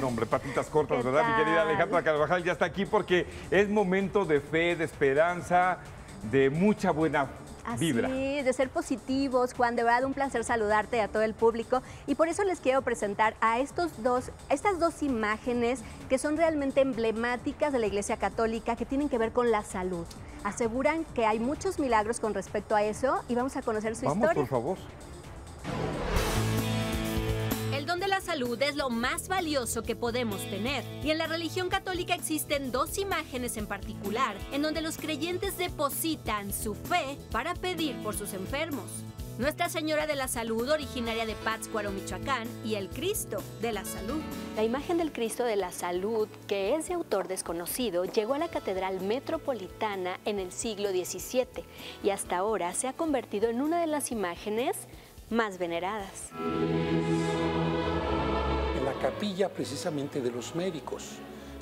No, hombre, patitas cortas, ¿Qué ¿verdad? Mi querida tal? Alejandra Carvajal ya está aquí porque es momento de fe, de esperanza, de mucha buena Así, vibra. de ser positivos, Juan, de verdad un placer saludarte a todo el público. Y por eso les quiero presentar a estos dos, estas dos imágenes que son realmente emblemáticas de la Iglesia Católica, que tienen que ver con la salud. Aseguran que hay muchos milagros con respecto a eso y vamos a conocer su Vamos, historia. por favor. Salud es lo más valioso que podemos tener y en la religión católica existen dos imágenes en particular en donde los creyentes depositan su fe para pedir por sus enfermos. Nuestra Señora de la Salud, originaria de Pátzcuaro, Michoacán, y el Cristo de la Salud. La imagen del Cristo de la Salud, que es de autor desconocido, llegó a la Catedral Metropolitana en el siglo XVII y hasta ahora se ha convertido en una de las imágenes más veneradas. Precisamente de los médicos.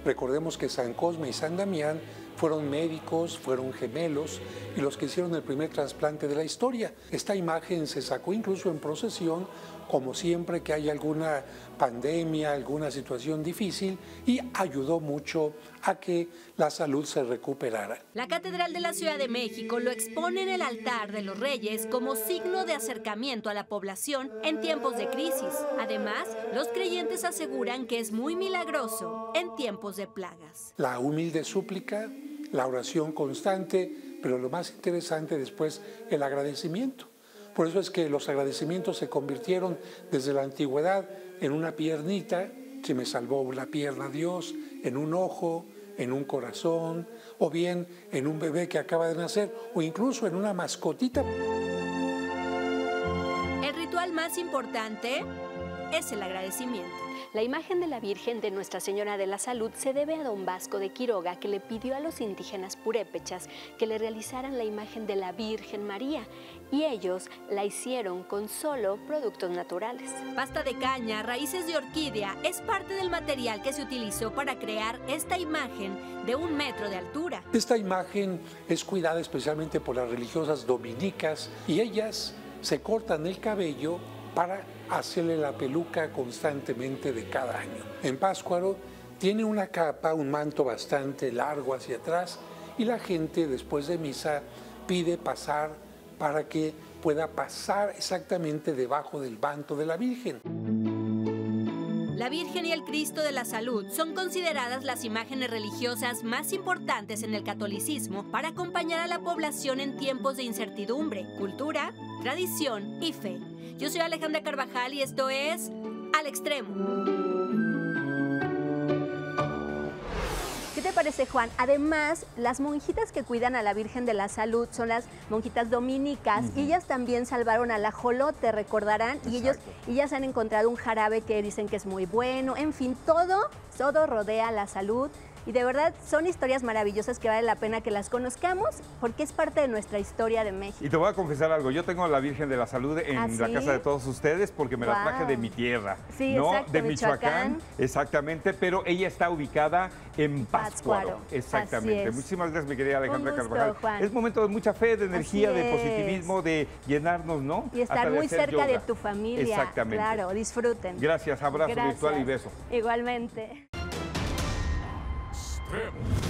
Recordemos que San Cosme y San Damián fueron médicos, fueron gemelos y los que hicieron el primer trasplante de la historia. Esta imagen se sacó incluso en procesión, como siempre que hay alguna pandemia, alguna situación difícil, y ayudó mucho a que la salud se recuperara. La Catedral de la Ciudad de México lo expone en el altar de los reyes como signo de acercamiento a la población en tiempos de crisis. Además, los creyentes aseguran que es muy milagroso en tiempos de plagas. la humilde súplica, la oración constante, pero lo más interesante después, el agradecimiento. Por eso es que los agradecimientos se convirtieron desde la antigüedad en una piernita, que me salvó la pierna Dios, en un ojo, en un corazón, o bien en un bebé que acaba de nacer, o incluso en una mascotita. El ritual más importante es el agradecimiento. La imagen de la Virgen de Nuestra Señora de la Salud se debe a don Vasco de Quiroga, que le pidió a los indígenas purépechas que le realizaran la imagen de la Virgen María, y ellos la hicieron con solo productos naturales. Pasta de caña, raíces de orquídea es parte del material que se utilizó para crear esta imagen de un metro de altura. Esta imagen es cuidada especialmente por las religiosas dominicas y ellas se cortan el cabello para hacerle la peluca constantemente de cada año. En Páscuaro tiene una capa, un manto bastante largo hacia atrás y la gente después de misa pide pasar para que pueda pasar exactamente debajo del manto de la Virgen. La Virgen y el Cristo de la Salud son consideradas las imágenes religiosas más importantes en el catolicismo para acompañar a la población en tiempos de incertidumbre, cultura, tradición y fe. Yo soy Alejandra Carvajal y esto es Al Extremo. ¿Qué te parece, Juan? Además, las monjitas que cuidan a la Virgen de la Salud son las monjitas dominicas y ellas también salvaron al ajolote, recordarán, y ellos ellas han encontrado un jarabe que dicen que es muy bueno, en fin, todo, todo rodea la salud. Y de verdad son historias maravillosas que vale la pena que las conozcamos porque es parte de nuestra historia de México. Y te voy a confesar algo, yo tengo a la Virgen de la Salud en ¿Ah, la casa de todos ustedes porque me la traje de mi tierra, Sí, ¿no? exacto, de Michoacán, Michoacán. exactamente, pero ella está ubicada en Pátzcuaro. Pátzcuaro, Exactamente. Muchísimas gracias, mi querida Alejandra gusto, Carvajal. Juan. Es momento de mucha fe, de energía, de positivismo, de llenarnos, ¿no? Y estar Hasta muy cerca de tu familia. Exactamente. Claro, disfruten. Gracias, abrazo virtual y beso. Igualmente. Extremo.